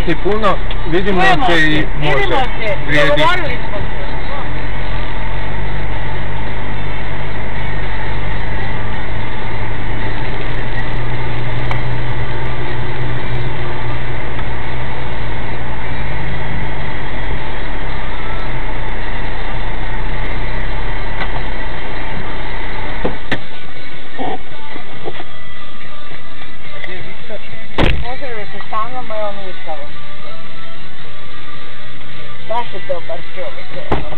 ti puno, vidimo Čujemo se i može. vidimo se, dogovorili smo se. Može se sa mnom, a on ustavom. Baš je dobar čovjek, ono